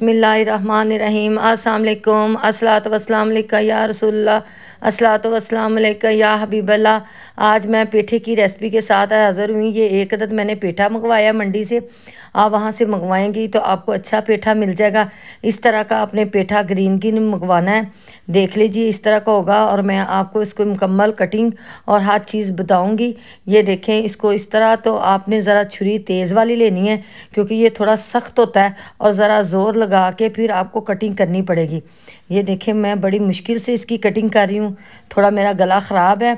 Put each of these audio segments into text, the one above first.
बिसमीम अल्लाम असलात वसलाम या रसोल्ला असलात वसलाम या हबीबल्ला, आज मैं पेठे की रेसिपी के साथ हाज़िर हुई। ये एक अदद मैंने पेठा मंगवाया मंडी से। आप वहाँ से मंगवाएँगी तो आपको अच्छा पेठा मिल जाएगा। इस तरह का आपने पेठा ग्रीन की मंगवाना है। देख लीजिए, इस तरह का होगा और मैं आपको इसको मुकम्मल कटिंग और हर चीज़ बताऊँगी। ये देखें, इसको इस तरह तो आपने ज़रा छुरी तेज़ वाली लेनी है, क्योंकि ये थोड़ा सख्त होता है और ज़रा ज़ोर लगा के फिर आपको कटिंग करनी पड़ेगी। ये देखें, मैं बड़ी मुश्किल से इसकी कटिंग कर रही हूँ। थोड़ा मेरा गला ख़राब है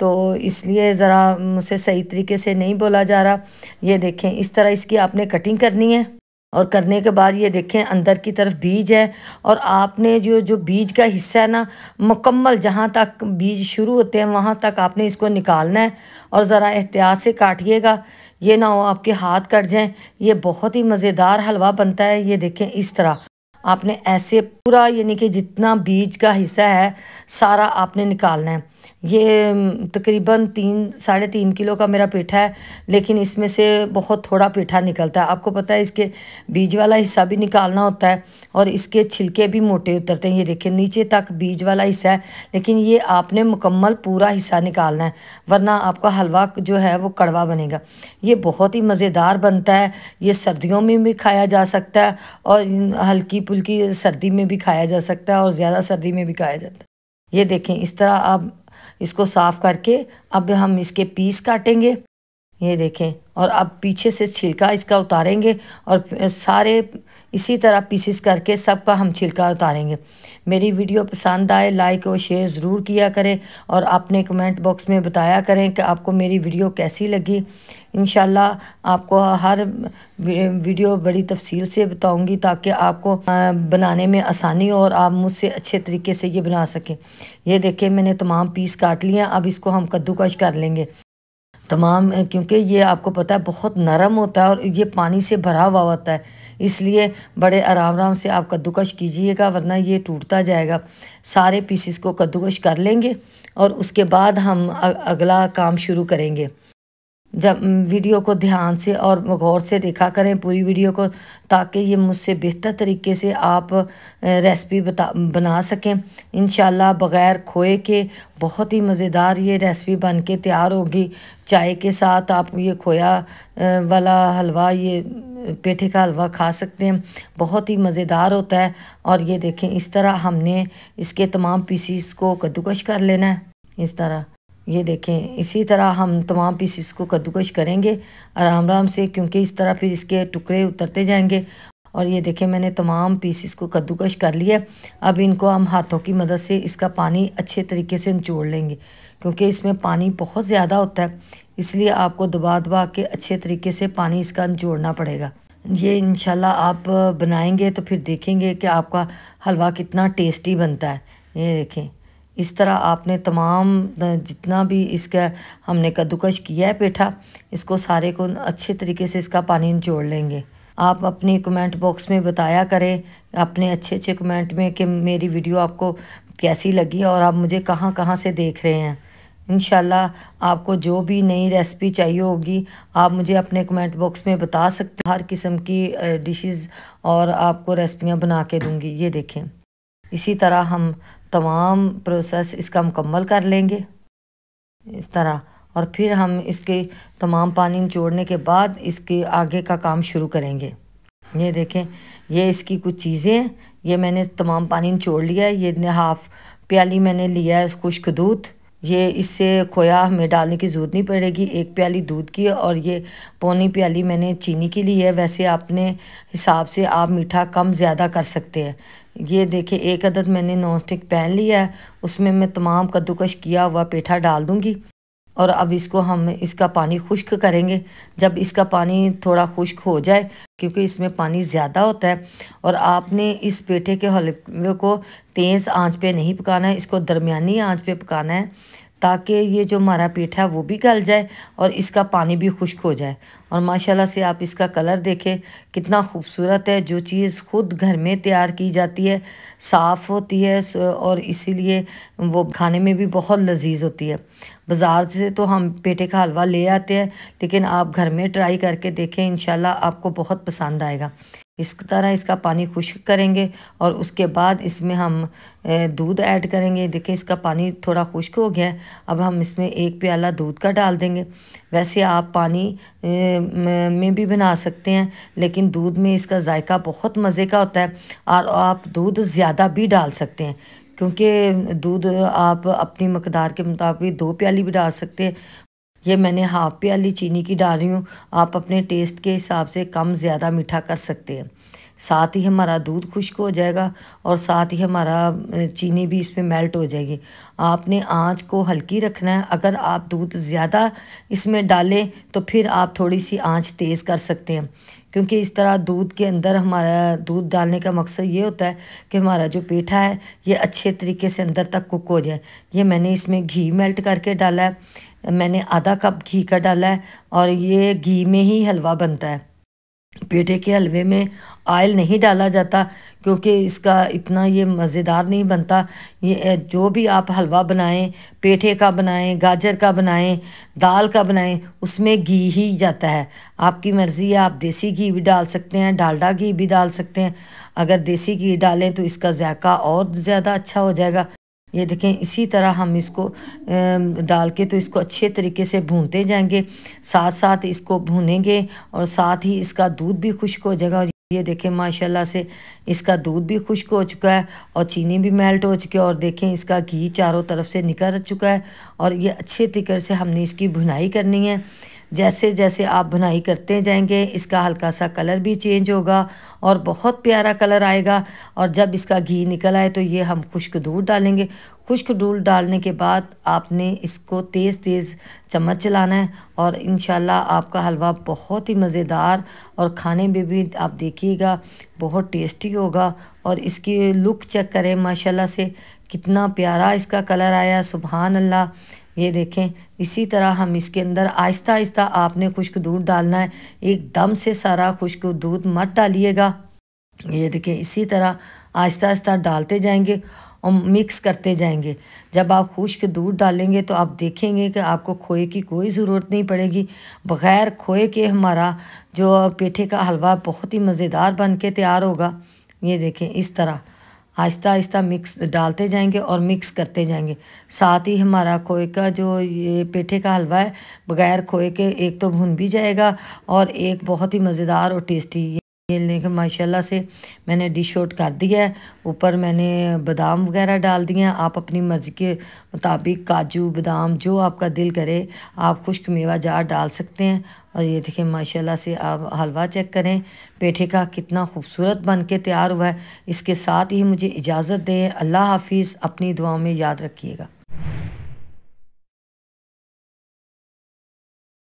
तो इसलिए ज़रा मुझसे सही तरीके से नहीं बोला जा रहा। ये देखें, इस तरह इसकी आपने कटिंग करनी है और करने के बाद ये देखें, अंदर की तरफ़ बीज है और आपने जो जो बीज का हिस्सा है ना, मुकम्मल जहाँ तक बीज शुरू होते हैं, वहाँ तक आपने इसको निकालना है और ज़रा एहतियात से काटिएगा। ये ना हो आपके हाथ कट जाएँ, ये बहुत ही मज़ेदार हलवा बनता है। ये देखें, इस तरह आपने ऐसे पूरा यानी कि जितना बीज का हिस्सा है सारा आपने निकालना है। ये तकरीबन तीन, साढ़े तीन किलो का मेरा पेठा है, लेकिन इसमें से बहुत थोड़ा पेठा निकलता है। आपको पता है इसके बीज वाला हिस्सा भी निकालना होता है और इसके छिलके भी मोटे उतरते हैं। ये देखिए, नीचे तक बीज वाला हिस्सा है, लेकिन ये आपने मुकम्मल पूरा हिस्सा निकालना है, वरना आपका हलवा जो है वो कड़वा बनेगा। ये बहुत ही मज़ेदार बनता है। ये सर्दियों में भी खाया जा सकता है और हल्की पुल्की सर्दी में भी खाया जा सकता है और ज़्यादा सर्दी में भी खाया जाता है। ये देखें, इस तरह आप इसको साफ़ करके अब हम इसके पीस काटेंगे। ये देखें। और अब पीछे से छिलका इसका उतारेंगे और सारे इसी तरह पीसेस करके सबका हम छिलका उतारेंगे। मेरी वीडियो पसंद आए लाइक और शेयर ज़रूर किया करें और अपने कमेंट बॉक्स में बताया करें कि आपको मेरी वीडियो कैसी लगी। इन आपको हर वीडियो बड़ी तफसील से बताऊँगी ताकि आपको बनाने में आसानी हो और आप मुझसे अच्छे तरीके से ये बना सकें। ये देखें, मैंने तमाम पीस काट लिए अब इसको हम कद्दूकश कर लेंगे। तमाम क्योंकि ये आपको पता है बहुत नरम होता है और ये पानी से भरा हुआ होता है। इसलिए बड़े आराम आराम से आप कद्दूकश कीजिएगा, वरना ये टूटता जाएगा। सारे पीसीस को कद्दूकश कर लेंगे और उसके बाद हम अगला काम शुरू करेंगे। जब वीडियो को ध्यान से और गौर से देखा करें, पूरी वीडियो को, ताकि ये मुझसे बेहतर तरीके से आप रेसिपी बता, बना सकें। इन बग़ैर खोए के बहुत ही मज़ेदार ये रेसिपी बन के तैयार होगी। चाय के साथ आप ये खोया वाला हलवा, ये, पेठे का हलवा खा सकते हैं। बहुत ही मज़ेदार होता है। और ये देखें, इस तरह हमने इसके तमाम पीसीस को कद्दूकश कर लेना है। इस तरह। ये देखें, इसी तरह हम तमाम पीसीस को कद्दूकश करेंगे आराम आराम से, क्योंकि इस तरह फिर इसके टुकड़े उतरते जाएँगे। और ये देखें, मैंने तमाम पीसीस को कद्दूकश कर लिया। अब इनको हम हाथों की मदद से इसका पानी अच्छे तरीके से निचोड़ लेंगे, क्योंकि इसमें पानी बहुत ज़्यादा होता है। इसलिए आपको दबा दबा के अच्छे तरीके से पानी इसका निचोड़ना पड़ेगा। ये इंशाल्लाह आप बनाएँगे तो फिर देखेंगे कि आपका हलवा कितना टेस्टी बनता है। ये देखें। इस तरह आपने तमाम जितना भी इसका हमने कद्दूकश किया है पेठा, इसको सारे को अच्छे तरीके से इसका पानी निचोड़ लेंगे। आप अपनी कमेंट बॉक्स में बताया करें, अपने अच्छे अच्छे कमेंट में कि मेरी वीडियो आपको कैसी लगी और आप मुझे कहाँ कहाँ से देख रहे हैं। इन आपको जो भी नई रेसिपी चाहिए होगी, आप मुझे अपने कमेंट बॉक्स में बता सकते हर किस्म की डिशेस और आपको रेसिपियाँ बना के दूँगी, ये देखें। इसी तरह हम तमाम प्रोसेस इसका मुकम्मल कर लेंगे। इस तरह। और फिर हम इसके तमाम पानी निचोड़ने के बाद इसके आगे का काम शुरू करेंगे। ये देखें, ये इसकी कुछ चीज़ें, ये मैंने तमाम पानी निचोड़ लिया है, ये हाफ़ प्याली मैंने लिया है खुश्क दूध। ये इससे खोया हमें डालने की ज़रूरत नहीं पड़ेगी, एक प्याली दूध की और ये पौनी प्याली मैंने चीनी की ली है। वैसे अपने हिसाब से आप मीठा कम ज़्यादा कर सकते हैं। ये देखिए एक अदद मैंने नॉन स्टिक पैन लिया है, उसमें मैं तमाम कद्दूकश किया हुआ पेठा डाल दूँगी। और अब इसको हम इसका पानी खुश्क करेंगे। जब इसका पानी थोड़ा खुश्क हो जाए, क्योंकि इसमें पानी ज़्यादा होता है, और आपने इस पेठे के हलवे को तेज़ आँच पे नहीं पकाना है, इसको दरमिया आँच पे पकाना है ताकि ये जो हमारा पेठा है वो भी गल जाए और इसका पानी भी खुश्क हो जाए। और माशाल्लाह से आप इसका कलर देखें, कितना खूबसूरत है। जो चीज़ खुद घर में तैयार की जाती है, साफ़ होती है और इसीलिए वो खाने में भी बहुत लजीज होती है। बाज़ार से तो हम पेठे का हलवा ले आते हैं, लेकिन आप घर में ट्राई करके देखें इन आपको बहुत पसंद आएगा। इस तरह इसका पानी खुश्क करेंगे और उसके बाद इसमें हम दूध ऐड करेंगे। देखिए, इसका पानी थोड़ा खुश्क हो गया है। अब हम इसमें एक प्याला दूध का डाल देंगे। वैसे आप पानी में भी बना सकते हैं, लेकिन दूध में इसका जायका बहुत मज़े का होता है और आप दूध ज़्यादा भी डाल सकते हैं, क्योंकि दूध आप अपनी मकदार के मुताबिक दो प्याली भी डाल सकते हैं। ये मैंने हाफ़ प्याली चीनी की डाल रही हूँ। आप अपने टेस्ट के हिसाब से कम ज़्यादा मीठा कर सकते हैं। साथ ही हमारा दूध खुश्क हो जाएगा और साथ ही हमारा चीनी भी इसमें मेल्ट हो जाएगी। आपने आँच को हल्की रखना है। अगर आप दूध ज़्यादा इसमें डालें तो फिर आप थोड़ी सी आँच तेज़ कर सकते हैं। क्योंकि इस तरह दूध के अंदर हमारा, दूध डालने का मकसद ये होता है कि हमारा जो पेठा है, ये अच्छे तरीके से अंदर तक कुक हो जाए। ये मैंने इसमें घी मेल्ट करके डाला है। मैंने आधा कप घी का डाला है और ये घी में ही हलवा बनता है। पेठे के हलवे में आयल नहीं डाला जाता क्योंकि इसका इतना ये मज़ेदार नहीं बनता। ये जो भी आप हलवा बनाएँ, पेठे का बनाएँ, गाजर का बनाएँ, दाल का बनाएँ, उसमें घी ही जाता है। आपकी मर्ज़ी है, आप देसी घी भी डाल सकते हैं, डालडा घी भी डाल सकते हैं। अगर देसी घी डालें तो इसका जायका और ज़्यादा अच्छा हो जाएगा। ये देखें, इसी तरह हम इसको डाल के तो इसको अच्छे तरीके से भूनते जाएँगे साथ साथ इसको भूनेंगे और साथ ही इसका दूध भी खुश्क हो जाएगा। और ये देखें, माशाल्लाह से इसका दूध भी खुश्क हो चुका है और चीनी भी मेल्ट हो चुकी है और देखें, इसका घी चारों तरफ़ से निकल चुका है और ये अच्छे तरीके से हमने इसकी भुनाई करनी है। जैसे जैसे आप बुनाई करते जाएँगे, इसका हल्का सा कलर भी चेंज होगा और बहुत प्यारा कलर आएगा। और जब इसका घी निकल आए तो ये हम खुश्क दूध डालेंगे। खुश्क दूध डालने के बाद आपने इसको तेज़ तेज़ चम्मच चलाना है और इन आपका हलवा बहुत ही मज़ेदार और खाने में भी आप देखिएगा, बहुत टेस्टी होगा। और इसकी लुक चेक करें माशाल्लाह से, कितना प्यारा इसका कलर आया सुबहान अल्लाह। ये देखें, इसी तरह हम इसके अंदर आहिस्ता आहिस्ता आपने खुश्क दूध डालना है। एकदम से सारा खुश्क दूध मत डालिएगा। ये देखें, इसी तरह आहिस्ता आहिस्ता डालते जाएँगे और मिक्स करते जाएँगे। जब आप खुश्क दूध डालेंगे तो आप देखेंगे कि आपको खोए की कोई ज़रूरत नहीं पड़ेगी। बग़ैर खोए के हमारा जो पेठे का हलवा बहुत ही मज़ेदार बन के तैयार होगा। ये देखें, इस तरह। आहिस्ता आहिस्ता मिक्स डालते जाएँगे और मिक्स करते जाएँगे। साथ ही हमारा खोए का जो ये पेठे का हलवा है, बगैर खोए के एक तो भुन भी जाएगा और एक बहुत ही मज़ेदार और टेस्टी ये लेकर माशाल्लाह से मैंने डिश आउट कर दिया है। ऊपर मैंने बादाम वगैरह डाल दिए हैं। आप अपनी मर्ज़ी के मुताबिक काजू, बादाम, जो आपका दिल करे, आप खुश्क मेवा जार डाल सकते हैं। और ये देखिए माशाल्लाह से आप हलवा चेक करें। पेठे का कितना खूबसूरत बन के तैयार हुआ है। इसके साथ ही मुझे इजाज़त दें। अल्लाह हाफिज़। अपनी दुआओं में याद रखिएगा।